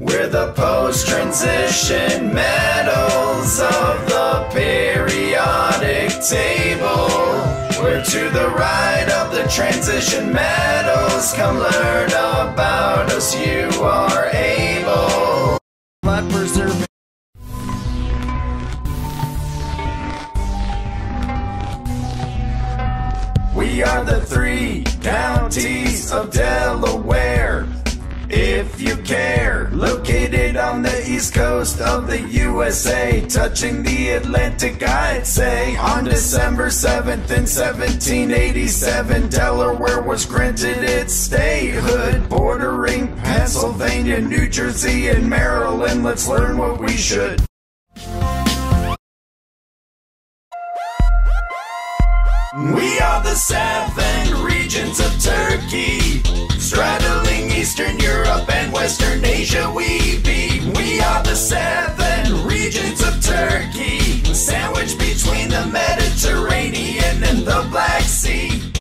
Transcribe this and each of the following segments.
We're the post-transition metals of the periodic table. We're to the right of the transition metals. Come learn about us, you are able. But preserve We are the three counties of Delaware. If you care, located on the east coast of the USA, touching the Atlantic, I'd say. On December 7th in 1787, Delaware was granted its statehood, bordering Pennsylvania, New Jersey, and Maryland. Let's learn what we should. We are the seven regions of Turkey, straddling Eastern Europe and Western Asia. We be. We are the seven regions of Turkey, sandwiched between the Mediterranean and the Black Sea.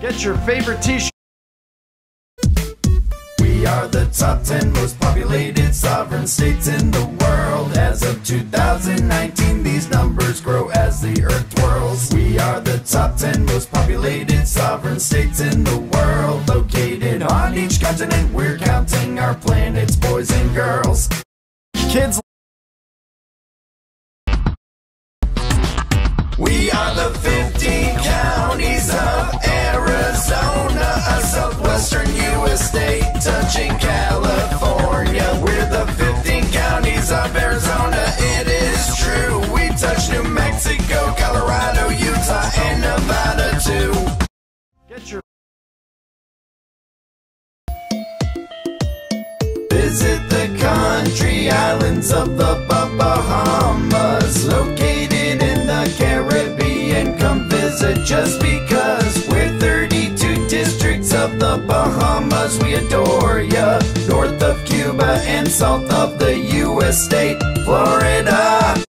Get your favorite t-shirt. We are the top 10 most populated sovereign states in the world. As of 2019, these numbers grow as the earth twirls. We are the top 10 most populated sovereign states in the world. Located on each continent, we're counting our planets, boys and girls. Kids We are the 15 counties of Arizona, a southwestern U.S. state touching California. We're islands of the Bahamas, located in the Caribbean. Come visit just because we're 32 districts of the Bahamas. We adore ya, north of Cuba and south of the U.S. state, Florida.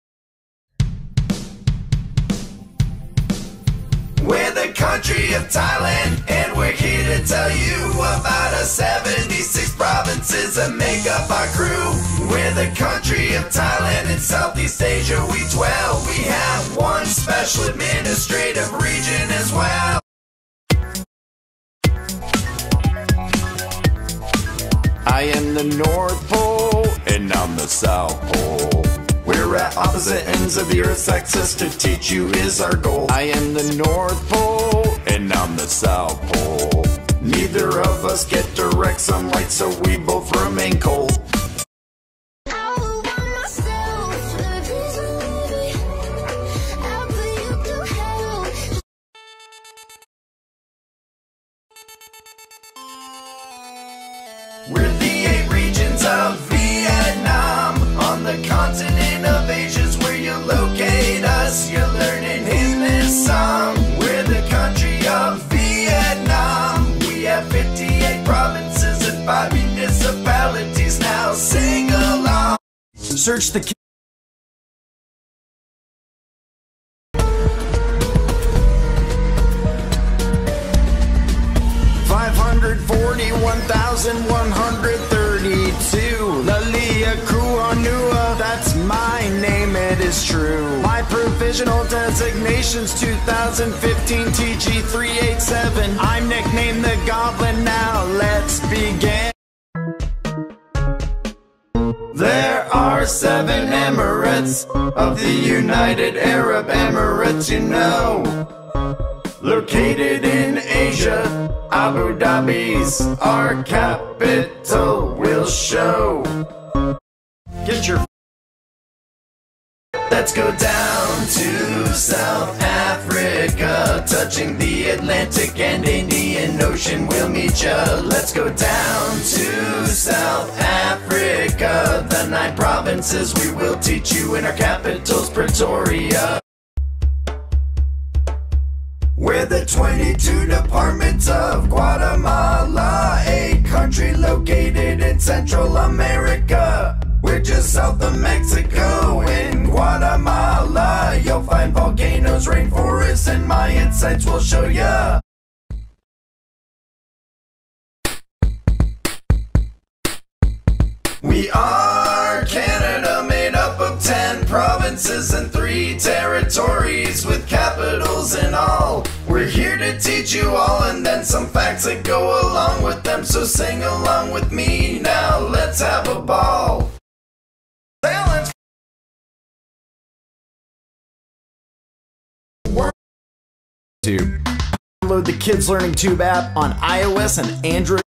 Country of Thailand, and we're here to tell you about our 76 provinces that make up our crew. We're the country of Thailand in Southeast Asia. We dwell. We have one special administrative region as well. I am the North Pole and I'm the South Pole. We're at opposite ends of the Earth's axis. To teach you is our goal. I am the North Pole and I'm the South Pole. Neither of us get direct sunlight, so we both remain cold. Search the Five hundred forty-one thousand one hundred thirty-two. Lalia that's my name, it is true. My provisional designation's 2015 TG387. I'm nicknamed the Goblin now, let's begin. There are seven Emirates of the United Arab Emirates, you know. Located in Asia, Abu Dhabi's our capital will show. get your Let's go down to South Africa, touching the Atlantic and Indian Ocean. We'll meet ya. Let's go down to South Africa. The nine provinces we will teach you in our capital's Pretoria. We're the 22 departments of Guatemala, a country located in Central America. We're just south of Mexico in Guatemala. You'll find volcanoes, rainforests, and Mayan sites will show ya. We are Canada, made up of 10 provinces and 3 territories with capitals and all. We're here to teach you all and then some facts that go along with them. So sing along with me now, let's have a ball. Tube. Download the Kids Learning Tube app on iOS and Android.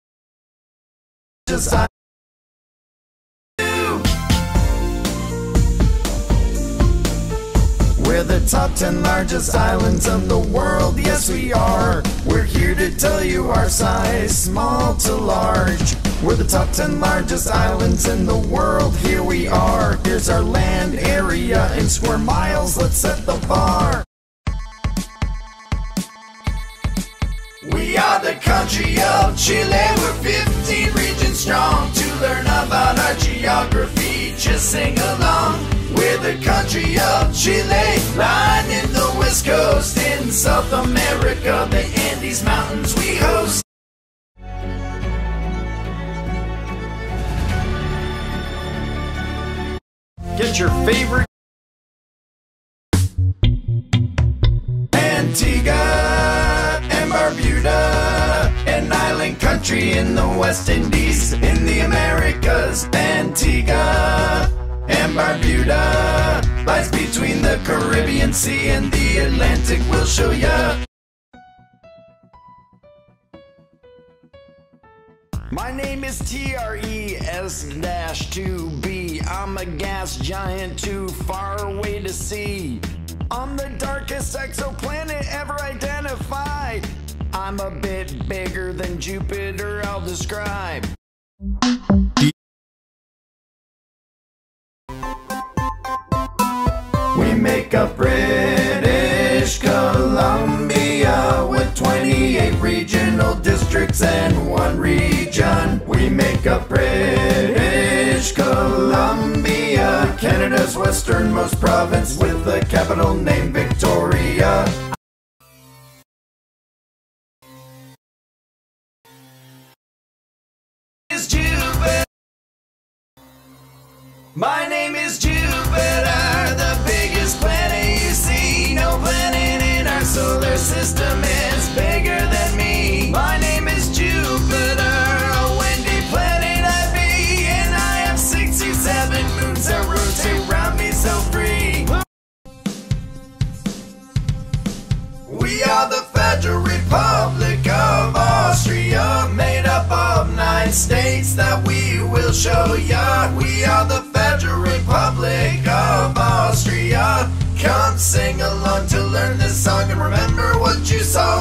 We're the top 10 largest islands of the world, yes we are. We're here to tell you our size, small to large. We're the top 10 largest islands in the world, here we are. Here's our land area in square miles, let's set the bar. Country of Chile. We're 15 regions strong. To learn about our geography, just sing along. We're the country of Chile, lying in the west coast. In South America, the Andes Mountains we host. Get your favorite Antigua country in the West Indies, in the Americas. Antigua and Barbuda lies between the Caribbean Sea and the Atlantic. We'll show ya. My name is TRES-2B. I'm a gas giant too far away to see. I'm the darkest exoplanet ever identified. I'm a bit bigger than Jupiter, I'll describe. We make up British Columbia with 28 regional districts and one region. We make up British Columbia, Canada's westernmost province with the capital named Victoria. My name is Jupiter, the biggest planet you see. No planet in our solar system is bigger than me. My name is Jupiter, a windy planet I be, and I have 67 moons that rotate around me so free. We are the Federal Republic of Austria, made up of nine states that we will show ya. We are the sing along to learn this song and remember what you saw.